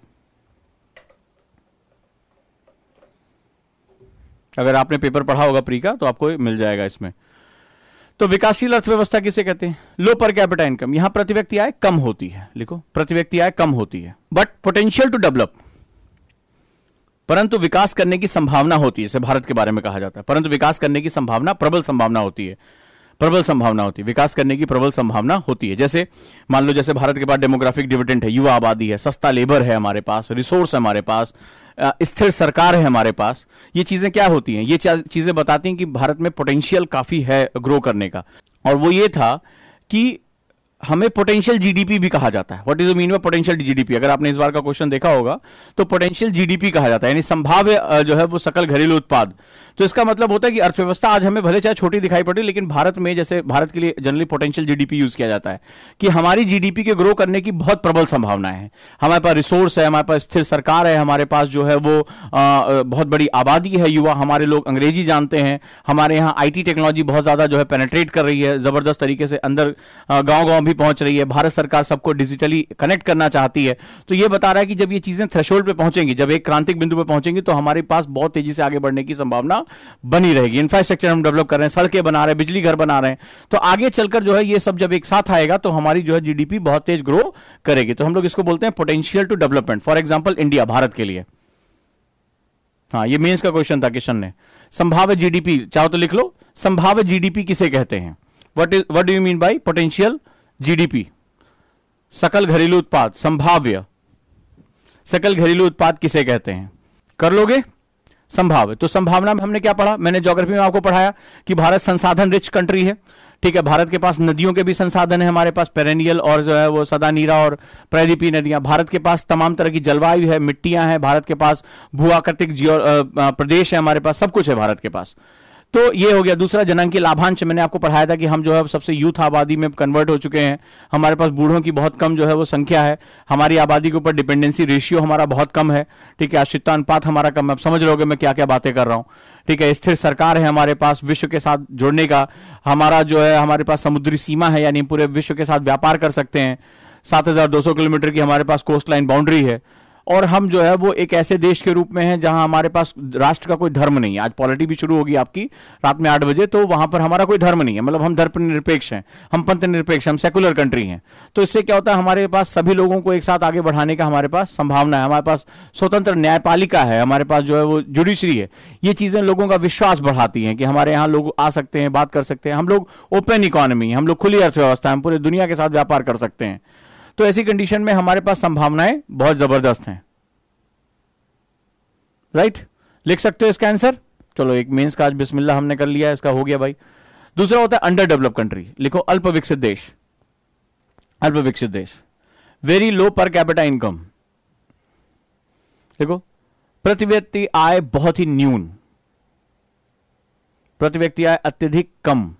अगर आपने पेपर पढ़ा होगा प्री का तो आपको मिल जाएगा इसमें। तो विकासशील अर्थव्यवस्था किसे कहते हैं? लो पर कैपिटा इनकम यहाँ प्रति व्यक्ति आय कम होती है। लिखो प्रति व्यक्ति आय कम होती है। बट पोटेंशियल टू डेवलप परंतु विकास करने की संभावना होती है, इसे भारत के बारे में कहा जाता है। परंतु विकास करने की संभावना, प्रबल संभावना होती है। प्रबल संभावना होती है। विकास करने की प्रबल संभावना होती है। जैसे, मान लो, जैसे भारत के पास डेमोग्राफिक डिविडेंट है, युवा आबादी है, सस्ता लेबर है हमारे पास रिसोर्स है हमारे पास स्थिर सरकार है हमारे पास, ये चीज़ें क्या होती हैं? ये चीज़ें बताती हैं कि भारत में पोटेंशियल काफ़ी है ग्रो करने का। और वो ये था कि हमें पोटेंशियल जीडीपी भी कहा जाता है। What is the mean of potential GDP अगर आपने इस बार का क्वेश्चन देखा होगा तो पोटेंशियल जीडीपी कहा जाता है। यानी संभाव्य जो है वो सकल घरेलू उत्पाद। तो इसका मतलब होता है कि अर्थव्यवस्था आज हमें भले चाहे छोटी दिखाई पड़ी लेकिन भारत में जैसे भारत के लिए जनरली पोटेंशियल जीडीपी यूज़ किया जाता है। कि हमारी जीडीपी के ग्रो करने की बहुत प्रबल संभावना है। हमारे पास रिसोर्स है हमारे पास स्थिर सरकार है हमारे पास जो है वो आ, बहुत बड़ी आबादी है। युवा हमारे लोग अंग्रेज़ी जानते हैं। हमारे यहाँ आईटी टेक्नोलॉजी बहुत ज़्यादा जो है पेनेट्रेट कर रही है। ज़बरदस्त तरीके से अंदर गाँव गाँव भी पहुँच रही है, भारत सरकार सबको डिजिटली कनेक्ट करना चाहती है। तो ये बता रहा है कि जब ये चीज़ें थ्रेशोल्ड पे पहुंचेंगी, जब एक क्रांतिक बिंदु पे पहुंचेंगी तो हमारे पास बहुत तेज़ी से आगे बढ़ने की संभावना बनी रहेगी। इंफ्रास्ट्रक्चर हम डेवलप कर रहे हैं, सड़कें बना रहे हैं, बिजली घर बना रहे हैं। तो आगे चलकर जो है, ये सब जब एक साथ आएगा तो हमारी जो है जीडीपी बहुत तेज ग्रो करेगी। तो हम लोग इसको बोलते हैं potential to development for example India Bharat के लिए। हाँ ये मेंस का क्वेश्चन था किशन ने। संभाव्य जीडीपी चाहो तो लिख लो, संभाव्य जीडीपी किसे कहते हैं? What is what do you mean by potential GDP सकल घरेलू उत्पाद, संभाव्य। सकल घरेलू उत्पाद किसे कहते हैं? कर लोगे? संभाव्य। तो संभावना में हमने क्या पढ़ा? मैंने ज्योग्राफी में आपको पढ़ाया कि भारत संसाधन रिच कंट्री है। ठीक है, भारत के पास नदियों के भी संसाधन है हमारे पास पेरेनियल और जो है वो सदा नीरा और प्रदीपी नदियाँ। भारत के पास तमाम तरह की जलवायु है, मिट्टियाँ हैं, भारत के पास भू आकृतिक प्रदेश है हमारे पास, सब कुछ है भारत के पास। तो ये हो गया दूसरा जनांकी लाभांश। मैंने आपको पढ़ाया था कि हम जो है सबसे यूथ आबादी में कन्वर्ट हो चुके हैं। हमारे पास बूढ़ों की बहुत कम जो है वो संख्या है। हमारी आबादी के ऊपर डिपेंडेंसी रेशियो हमारा बहुत कम है। ठीक है, आश्रिता अनुपात हमारा कम है। समझ रहे मैं क्या क्या बातें कर रहा हूँ। ठीक है, स्थिर सरकार है हमारे पास विश्व के साथ जुड़ने का। हमारा जो है, हमारे पास समुद्री सीमा है, यानी पूरे विश्व के साथ व्यापार कर सकते हैं। सात हज़ार दो सौ किलोमीटर की हमारे पास कोस्ट लाइन बाउंड्री है। और हम जो है वो एक ऐसे देश के रूप में हैं जहाँ हमारे पास राष्ट्र का कोई धर्म नहीं है। आज पॉलिटी भी शुरू होगी आपकी रात में आठ बजे तो वहाँ पर हमारा कोई धर्म नहीं है। मतलब हम धर्म निरपेक्ष हैं, हम पंथ निरपेक्ष हम सेकुलर कंट्री हैं। तो इससे क्या होता है, हमारे पास सभी लोगों को एक साथ आगे बढ़ाने का हमारे पास संभावना है। हमारे पास स्वतंत्र न्यायपालिका है, हमारे पास जो है वो जुडिशरी है। ये चीज़ें लोगों का विश्वास बढ़ाती हैं कि हमारे यहाँ लोग आ सकते हैं, बात कर सकते हैं। हम लोग ओपन इकोनॉमी हम लोग खुली अर्थव्यवस्था हम पूरे दुनिया के साथ व्यापार कर सकते हैं। तो ऐसी कंडीशन में हमारे पास संभावनाएँ बहुत ज़बरदस्त हैं। राइट लिख सकते हो इसका आंसर चलो, एक मेंस का आज बिस्मिल्लाह हमने कर लिया, इसका हो गया भाई। दूसरा होता है अंडर डेवलप कंट्री लिखो अल्प विकसित देश। अल्प विकसित देश। वेरी लो पर कैपिटा इनकम देखो प्रति व्यक्ति आय बहुत ही न्यून। प्रति व्यक्ति आय अत्यधिक कम।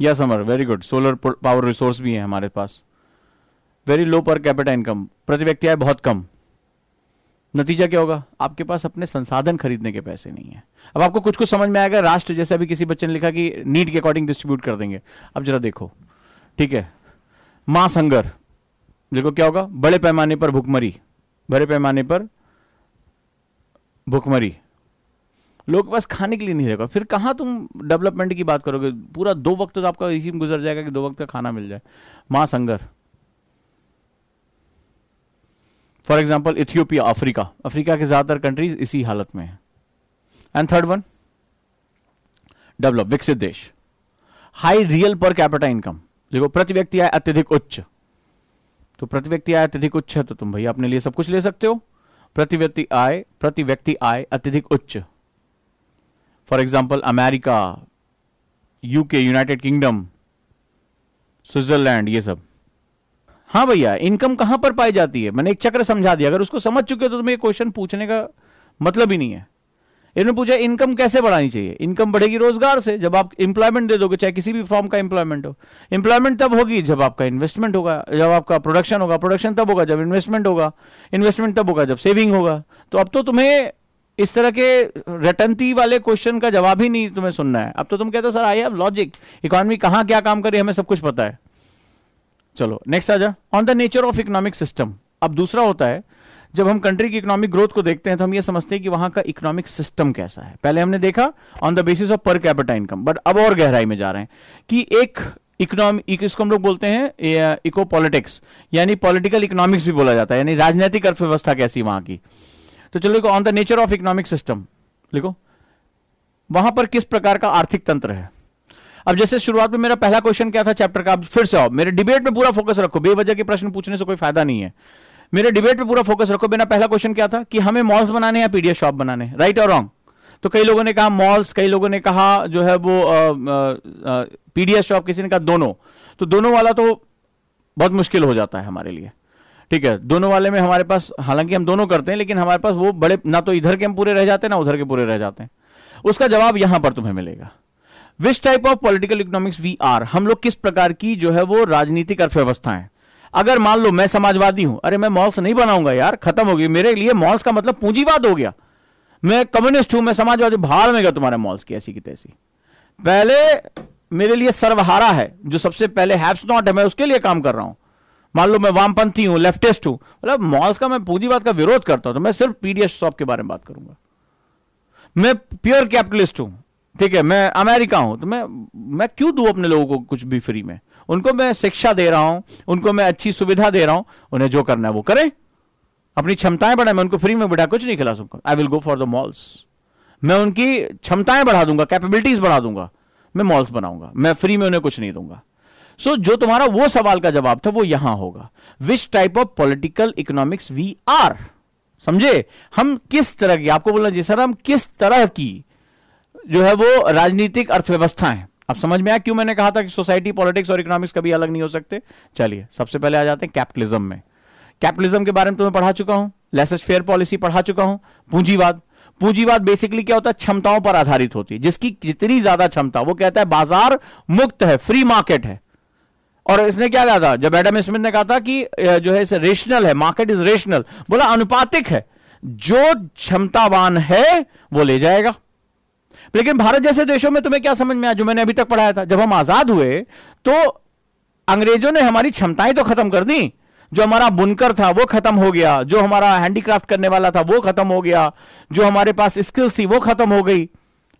या summer very good solar power resource भी है हमारे पास। वेरी लो पर कैपिटा इनकम प्रति व्यक्ति आय बहुत कम। नतीजा क्या होगा? आपके पास अपने संसाधन खरीदने के पैसे नहीं है। अब आपको कुछ कुछ समझ में आएगा। राष्ट्र जैसे अभी किसी बच्चे ने लिखा कि नीट के अकॉर्डिंग डिस्ट्रीब्यूट कर देंगे। अब जरा देखो। ठीक है? माँ संगर। देखो क्या होगा? बड़े पैमाने पर भुखमरी। बड़े पैमाने पर भुखमरी। लोग के पास खाने के लिए नहीं रहेगा। फिर कहाँ तुम डेवलपमेंट की बात करोगे? पूरा दो वक्त तो आपका इसी में गुजर जाएगा कि दो वक्त का खाना मिल जाए। माँ संगर for example Ethiopia Africa Africa के ज़्यादातर कंट्रीज़ इसी हालत में है। एंड थर्ड वन डेवलप विकसित देश। High real per capita income देखो, प्रति व्यक्ति आय अत्यधिक उच्च। तो प्रति व्यक्ति आय अत्यधिक उच्च है तो तुम भैया अपने लिए सब कुछ ले सकते हो। प्रति व्यक्ति आय, प्रति व्यक्ति आय अत्यधिक उच्च। For example America UK United Kingdom Switzerland ये सब। हाँ भैया इनकम कहाँ पर पाई जाती है? मैंने एक चक्र समझा दिया। अगर उसको समझ चुके हो तो तुम्हें क्वेश्चन पूछने का मतलब ही नहीं है। इन्होंने पूछा इनकम कैसे बढ़ानी चाहिए? इनकम बढ़ेगी रोज़गार से। जब आप इंप्लॉयमेंट दे दोगे, चाहे किसी भी फॉर्म का इंप्लॉयमेंट हो। इंप्लॉयमेंट तब होगी जब आपका इन्वेस्टमेंट होगा, जब आपका प्रोडक्शन होगा। प्रोडक्शन तब होगा जब इन्वेस्टमेंट होगा। इन्वेस्टमेंट तब होगा जब सेविंग होगा। तो अब तो तुम्हें इस तरह के रटनती वाले क्वेश्चन का जवाब ही नहीं तुम्हें सुनना है। अब तो तुम कहते हो, sir, I have logic economy कहाँ क्या काम करे हमें सब कुछ पता है। चलो नेक्स्ट आ जा। On the nature of economic system अब दूसरा होता है, जब हम कंट्री की इकोनॉमिक ग्रोथ को देखते हैं तो हम ये समझते हैं कि वहाँ का इकोनॉमिक सिस्टम कैसा है। पहले हमने देखा on the basis of per capita income but अब और गहराई में जा रहे हैं कि एक इकोनॉमिक इसको हम लोग बोलते हैं इको पॉलिटिक्स यानी पॉलिटिकल इकोनॉमिक्स भी बोला जाता है, यानी राजनीतिक अर्थव्यवस्था कैसी वहाँ की। तो चलो लिखो on the nature of economic system लिखो, वहाँ पर किस प्रकार का आर्थिक तंत्र है? अब जैसे शुरुआत में मेरा पहला क्वेश्चन क्या था चैप्टर का फिर से आओ। मेरे डिबेट में पूरा फोकस रखो, बेवजह के प्रश्न पूछने से कोई फ़ायदा नहीं है। मेरे डिबेट में पूरा फोकस रखो, मेरा पहला क्वेश्चन क्या था? कि हमें मॉल्स बनाने या पीडीएस शॉप बनाने राइट और रॉन्ग तो कई लोगों ने कहा मॉल्स कई लोगों ने कहा जो है वो पीडीएस शॉप किसी ने कहा दोनों। तो दोनों वाला तो बहुत मुश्किल हो जाता है हमारे लिए। ठीक है, दोनों वाले में हमारे पास, हालाँकि हम दोनों करते हैं, लेकिन हमारे पास वो बड़े, ना तो इधर के हम पूरे रह जाते हैं, ना उधर के पूरे रह जाते हैं। उसका जवाब यहाँ पर तुम्हें मिलेगा। Which type of political economics we are हम लोग किस प्रकार की जो है वो राजनीतिक अर्थव्यवस्था है? अगर मान लो, मैं समाजवादी हूँ। अरे, मैं मॉल्स नहीं बनाऊँगा यार, खत्म हो गई। मेरे लिए मॉल्स का मतलब पूंजीवाद हो गया। मैं कम्युनिस्ट हूँ, मैं समाजवादी भाड़ में गया तुम्हारे मॉल्स की, ऐसी की तैसी। पहले मेरे लिए सर्वहारा है, जो सबसे पहले हैप्स नॉट है, मैं उसके लिए काम कर रहा हूँ। मान लो मैं वामपंथी हूँ लेफ्टिस्ट हूँ मतलब मॉल्स का मैं पूंजीवाद का विरोध करता हूँ तो मैं सिर्फ़ पीडीएस शॉप के बारे में बात करूँगा। मैं प्योर कैपिटलिस्ट हूँ, ठीक है, मैं अमेरिका हूँ तो मैं मैं क्यों दू अपने लोगों को कुछ भी फ्री में? उनको मैं शिक्षा दे रहा हूँ, उनको मैं अच्छी सुविधा दे रहा हूँ, उन्हें जो करना है वो करें। अपनी क्षमताएँ बढ़ाए, मैं उनको फ्री में बिठा, कुछ नहीं खिला सकूँगा I will go for the malls मैं उनकी क्षमताएँ बढ़ा दूँगा कैपेबिलिटीज बढ़ा दूँगा। मैं मॉल्स बनाऊँगा। मैं फ्री में उन्हें कुछ नहीं दूँगा। सो so, जो तुम्हारा वो सवाल का जवाब था वो यहाँ होगा। Which type of political economics we are समझे? हम किस तरह की आपको बोलना जी सर हम किस तरह की जो है वो राजनीतिक अर्थव्यवस्था है? अब समझ में आया क्यों मैंने कहा था कि सोसाइटी पॉलिटिक्स और इकोनॉमिक्स कभी अलग नहीं हो सकते? चलिए सबसे पहले आ जाते हैं कैपिटलिज्म में। कैपिटलिज्म के बारे में तुम्हें पढ़ा चुका हूँ लेसेस फेयर पॉलिसी पढ़ा चुका हूँ पूंजीवाद। पूंजीवाद बेसिकली क्या होता है? क्षमताओं पर आधारित होती है। जिसकी जितनी ज़्यादा क्षमता वो कहता है बाज़ार मुक्त है फ्री मार्केट है। और इसने क्या कहा था? जब एडम स्मिथ ने कहा था कि जो है, इसे रेशनल है मार्केट इज़ रेशनल बोला, अनुपातिक है। जो क्षमतावान है, वो ले जाएगा। लेकिन भारत जैसे देशों में तुम्हें क्या समझ में आया, जो मैंने अभी तक पढ़ाया था? जब हम आज़ाद हुए तो अंग्रेज़ों ने हमारी क्षमताएँ तो खत्म कर दी। जो हमारा बुनकर था, वो खत्म हो गया। जो हमारा हैंडीक्राफ्ट करने वाला था, वो खत्म हो गया। जो हमारे पास स्किल्स थी, वो खत्म हो गई।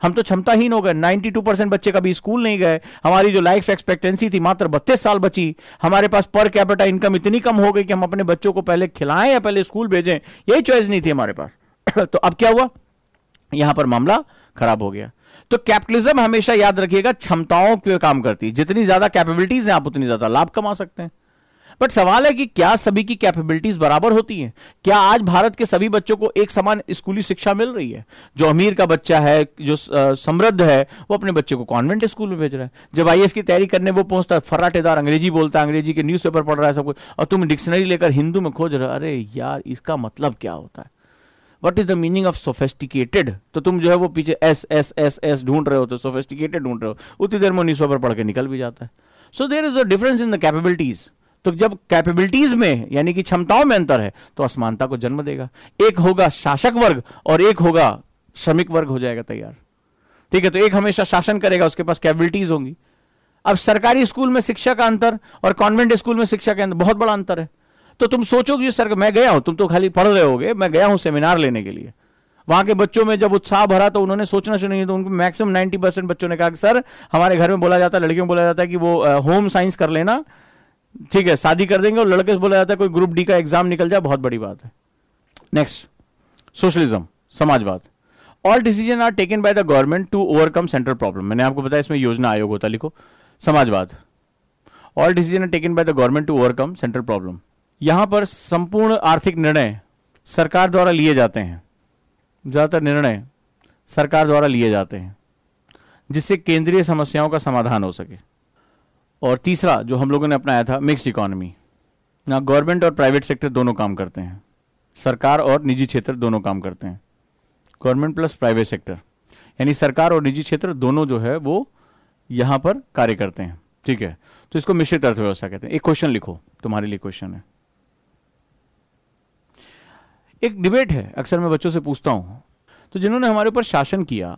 हम तो क्षमताहीन हो गए। 92 परसेंट बच्चे कभी स्कूल नहीं गए। हमारी जो लाइफ एक्सपेक्टेंसी थी, मात्र बत्तीस साल बची। हमारे पास पर कैपिटा इनकम इतनी कम हो गई कि हम अपने बच्चों को पहले खिलाएँ या पहले स्कूल भेजें, यही चॉइस नहीं थी हमारे पास। तो अब क्या हुआ? यहाँ पर मामला खराब हो गया। तो कैपिटलिज्म हमेशा याद रखिएगा, क्षमताओं के काम करती है। जितनी ज़्यादा कैपेबिलिटीज हैं, आप उतनी ज़्यादा लाभ कमा सकते हैं। बट सवाल है कि क्या सभी की कैपेबिलिटीज बराबर होती हैं? क्या आज भारत के सभी बच्चों को एक समान स्कूली शिक्षा मिल रही है? जो अमीर का बच्चा है, जो समृद्ध है, वो अपने बच्चे को कॉन्वेंट स्कूल में भेज रहा है। जब आईएस की तैयारी करने वो पहुँचता है, फर्राटेदार अंग्रेज़ी बोलता है, अंग्रेज़ी के न्यूज़पेपर पढ़ रहा है सब कुछ, और तुम डिक्शनरी लेकर हिंदू में खोज रहे अरे यार, इसका मतलब क्या होता है? What is the meaning of sophisticated तो तुम जो है वो पीछे एस एस एस एस ढूंढ रहे हो तो सोफेस्टिकेटेड ढूंढ रहे हो। उतनी देर में न्यूज़ पेपर पढ़ के निकल भी जाता है। So there is a difference in the capabilities तो जब कैपेबिलिटीज में, यानी कि क्षमताओं में अंतर है तो असमानता को जन्म देगा। एक होगा शासक वर्ग और एक होगा श्रमिक वर्ग हो जाएगा तैयार। ठीक है तो एक हमेशा शासन करेगा, उसके पास कैपेबिलिटीज होंगी। अब सरकारी स्कूल में शिक्षा का अंतर और कॉन्वेंट स्कूल में शिक्षा के अंतर, बहुत बड़ा अंतर है। तो तुम सोचोगे सर, मैं गया हूँ, तुम तो खाली पढ़ रहे होगे, मैं गया हूँ सेमिनार लेने के लिए। वहाँ के बच्चों में जब उत्साह भरा तो उन्होंने सोचना शुरू नहीं तो उनको मैक्सिमम नाइन्टी परसेंट बच्चों ने कहा कि, सर, हमारे घर में बोला जाता है, लड़कियों में बोला जाता है कि वो होम साइंस कर लेना ठीक है, शादी कर देंगे और लड़के से बोला जाता है, कोई ग्रुप डी का एग्ज़ाम निकल जाए, बहुत बड़ी बात है. नेक्स्ट सोशलिज्म समाजवाद। All decision are taken by the government to overcome central problem मैंने आपको बताया, इसमें योजना आयोग होता लिखो। समाजवाद। All decision are taken by the government to overcome central problem यहाँ पर संपूर्ण आर्थिक निर्णय सरकार द्वारा लिए जाते हैं। ज़्यादातर निर्णय सरकार द्वारा लिए जाते हैं, जिससे केंद्रीय समस्याओं का समाधान हो सके। और तीसरा जो हम लोगों ने अपनाया था मिक्स इकोनॉमी ना गवर्नमेंट और प्राइवेट सेक्टर दोनों काम करते हैं। सरकार और निजी क्षेत्र दोनों काम करते हैं। गवर्नमेंट प्लस प्राइवेट सेक्टर यानी सरकार और निजी क्षेत्र दोनों जो है, वो यहाँ पर कार्य करते हैं। ठीक है? तो इसको मिश्रित अर्थव्यवस्था कहते हैं। एक क्वेश्चन लिखो। तुम्हारे लिए क्वेश्चन है। एक डिबेट है। अक्सर मैं बच्चों से पूछता हूँ। तो जिन्होंने हमारे ऊपर शासन किया,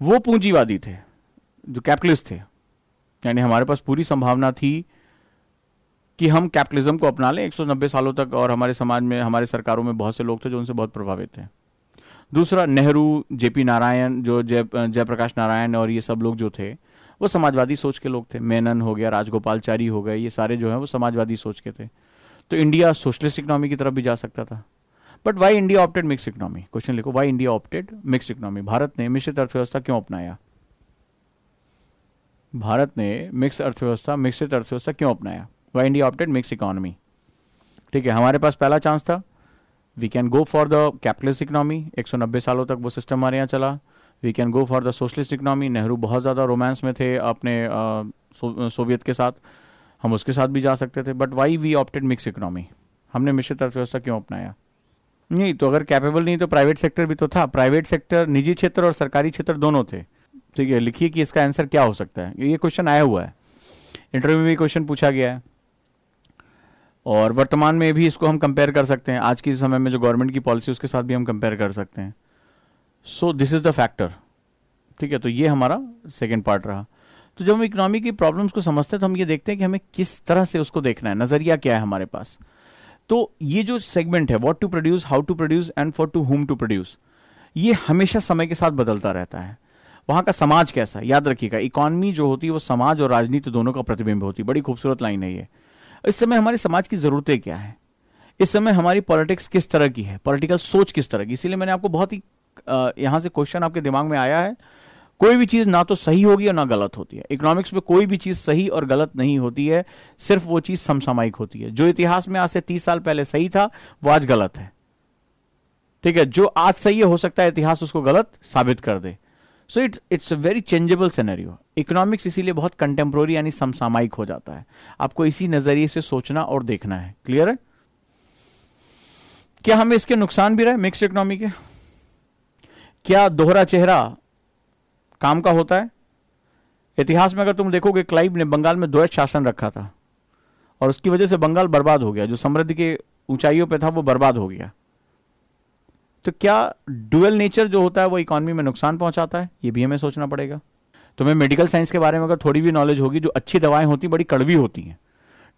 वो पूंजीवादी थे। जो कैपिटलिस्ट थे, यानी हमारे पास पूरी संभावना थी कि हम कैपिटलिज्म को अपना लें। 190 सालों तक और हमारे समाज में, हमारे सरकारों में बहुत से लोग थे जो उनसे बहुत प्रभावित थे। दूसरा, नेहरू, जेपी नारायण, जो जय, जयप्रकाश नारायण और ये सब लोग जो थे, वो समाजवादी सोच के लोग थे। मेनन हो गया, राजगोपालचारी हो गए, ये सारे जो हैं वो समाजवादी सोच के थे। तो इंडिया सोशलिस्ट इकोनॉमी की तरफ़ भी जा सकता था। But why India opted mix economy question लिखो why India opted mix economy Bharat ने मिश्रित अर्थव्यवस्था क्यों अपनाया? भारत ने मिक्स अर्थव्यवस्था मिश्रित अर्थव्यवस्था क्यों अपनाया? Why India opted mix economy ठीक है, हमारे पास पहला चांस था। We can go for the capitalist economy 190 सालों तक वो सिस्टम हमारे यहाँ चला। We can go for the socialist economy Nehru बहुत ज़्यादा रोमांस में थे अपने सोवियत के साथ। हम उसके साथ भी जा सकते थे। But why we opted mix economy हमने मिश्रित अर्थव्यवस्था क्यों अपनाया? नहीं तो अगर कैपेबल नहीं तो प्राइवेट सेक्टर भी तो था। प्राइवेट सेक्टर निजी क्षेत्र और सरकारी क्षेत्र दोनों थे। ठीक है, लिखिए कि इसका आंसर क्या हो सकता है। ये क्वेश्चन आया हुआ है। इंटरव्यू में भी क्वेश्चन पूछा गया है। और वर्तमान में भी इसको हम कंपेयर कर सकते हैं। आज के समय में जो गवर्नमेंट की पॉलिसी उसके साथ भी हम कंपेयर कर सकते हैं। So this is the factor ठीक है तो ये हमारा सेकेंड पार्ट रहा। तो जब हम इकोनॉमी की प्रॉब्लम्स को समझते हैं तो हम ये देखते हैं कि हमें किस तरह से उसको देखना है। नज़रिया क्या है हमारे पास। तो ये जो सेगमेंट है what to produce how to produce and for to whom to produce ये हमेशा समय के साथ बदलता रहता है। वहाँ का समाज कैसा है? याद रखिएगा इकोनॉमी जो होती है वो समाज और राजनीति दोनों का प्रतिबिंब होती है। बड़ी खूबसूरत लाइन है ये। इस समय हमारे समाज की जरूरतें क्या है? इस समय हमारी पॉलिटिक्स किस तरह की है? पॉलिटिकल सोच किस तरह की? इसीलिए मैंने आपको बहुत ही यहाँ से क्वेश्चन आपके दिमाग में आया है। कोई भी चीज़ ना तो सही होगी और ना गलत होती है। इकोनॉमिक्स में कोई भी चीज़ सही और गलत नहीं होती है। सिर्फ़ वो चीज़ समसामयिक होती है। जो इतिहास में आज से तीस साल पहले सही था, वो आज गलत है। ठीक है? जो आज सही है, हो सकता है इतिहास उसको गलत साबित कर दे। So it it's a very changeable scenario economics इसीलिए बहुत कंटेम्प्रोरी यानी समसामयिक हो जाता है। आपको इसी नज़रिए से सोचना और देखना है। क्लियर है? क्या हमें इसके नुकसान भी रहे? मिक्स इकोनॉमी के? क्या दोहरा चेहरा काम का होता है? इतिहास में अगर तुम देखोगे क्लाइव ने बंगाल में द्वैत शासन रखा था। और उसकी वजह से बंगाल बर्बाद हो गया। जो समृद्धि के ऊंचाइयों पे था, वो बर्बाद हो गया। तो क्या डुअल नेचर जो होता है वो इकोनॉमी में नुकसान पहुंचाता है? ये भी हमें सोचना पड़ेगा। तुम्हें मेडिकल साइंस के बारे में अगर थोड़ी भी नॉलेज होगी, जो अच्छी दवाएँ होती, बड़ी कड़वी होती हैं,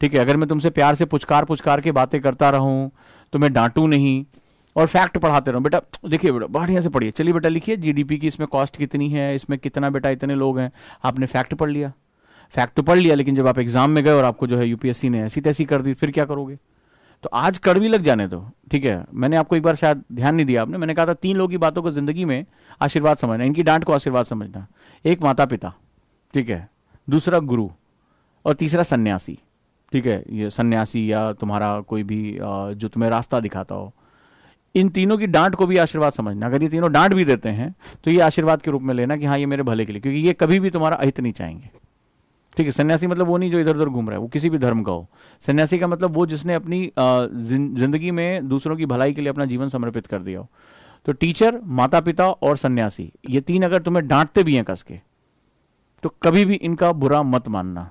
ठीक है? अगर मैं तुमसे प्यार से पुचकार पुचकार के बातें करता रहूँ तो मैं डांटू नहीं, और फैक्ट पढ़ाते रहो। बेटा, देखिए बेटा, बढ़िया से पढ़िए। चलिए बेटा, लिखिए। जीडीपी की इसमें कॉस्ट कितनी है? इसमें कितना बेटा इतने लोग हैं? आपने फैक्ट पढ़ लिया। फैक्ट तो पढ़ लिया, लेकिन जब आप एग्ज़ाम में गए और आपको जो है यूपीएससी ने ऐसी तैसी कर दी, फिर क्या करोगे? तो आज कड़वी लग जाने दो, ठीक है? मैंने आपको एक बार शायद ध्यान नहीं दिया आपने। मैंने कहा था, तीन लोगों की बातों को ज़िंदगी में आशीर्वाद समझना, इनकी डांट को आशीर्वाद समझना। एक माता पिता ठीक है? दूसरा गुरु, और तीसरा सन्यासी, ठीक है? ये सन्यासी या तुम्हारा कोई भी जो तुम्हें रास्ता दिखाता हो। इन तीनों की डांट को भी आशीर्वाद समझना। अगर ये तीनों डांट भी देते हैं तो ये आशीर्वाद के रूप में लेना कि हाँ ये मेरे भले के लिए, क्योंकि ये कभी भी तुम्हारा अहित नहीं चाहेंगे। ठीक है, सन्यासी मतलब वो नहीं जो इधर उधर घूम रहा है, वो किसी भी धर्म का हो। सन्यासी का मतलब वो जिसने अपनी ज़िंदगी में दूसरों की भलाई के लिए अपना जीवन समर्पित कर दिया हो। तो टीचर माता पिता और सन्यासी, ये तीन अगर तुम्हें डांटते भी हैं कस के तो कभी भी इनका बुरा मत मानना।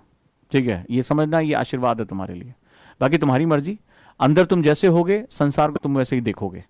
ठीक है, ये समझना, ये आशीर्वाद है तुम्हारे लिए। बाकी तुम्हारी मर्ज़ी, अंदर तुम जैसे होगे, संसार को तुम वैसे ही देखोगे।